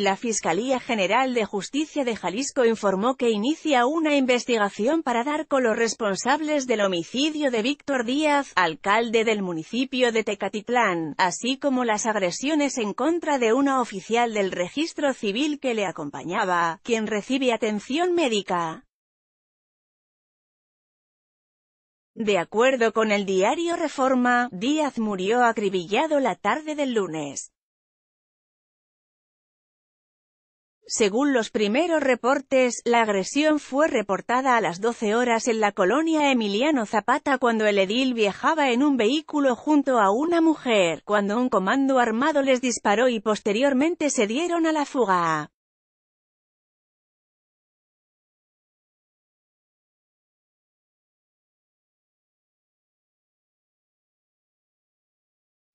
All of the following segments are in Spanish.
La Fiscalía General de Justicia de Jalisco informó que inicia una investigación para dar con los responsables del homicidio de Víctor Díaz, alcalde del municipio de Tecatitlán, así como las agresiones en contra de una oficial del registro civil que le acompañaba, quien recibe atención médica. De acuerdo con el diario Reforma, Díaz murió acribillado la tarde del lunes. Según los primeros reportes, la agresión fue reportada a las 12 horas en la colonia Emiliano Zapata cuando el edil viajaba en un vehículo junto a una mujer, cuando un comando armado les disparó y posteriormente se dieron a la fuga.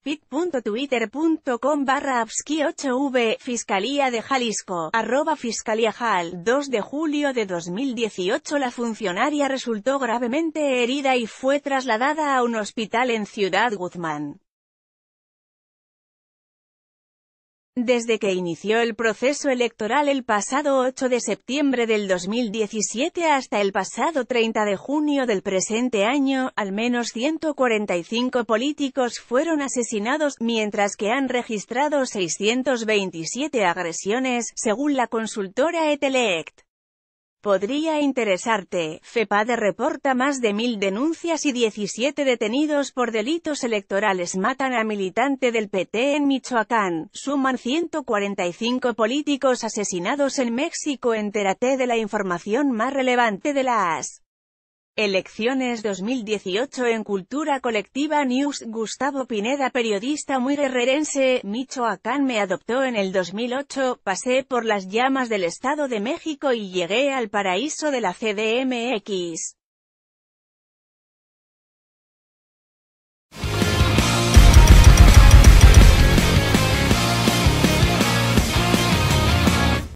pit.twitter.com barra 8v, Fiscalía de Jalisco, arroba Fiscalía Jal, 2 de julio de 2018 La funcionaria resultó gravemente herida y fue trasladada a un hospital en Ciudad Guzmán. Desde que inició el proceso electoral el pasado 8 de septiembre del 2017 hasta el pasado 30 de junio del presente año, al menos 145 políticos fueron asesinados, mientras que han registrado 627 agresiones, según la consultora Etelect. Podría interesarte, FEPADE reporta más de mil denuncias y 17 detenidos por delitos electorales. Matan a militante del PT en Michoacán, suman 145 políticos asesinados en México. Entérate de la información más relevante de las Elecciones 2018 en Cultura Colectiva News Gustavo Pineda periodista muy guerrerense, Michoacán me adoptó en el 2008, pasé por las llamas del Estado de México y llegué al paraíso de la CDMX.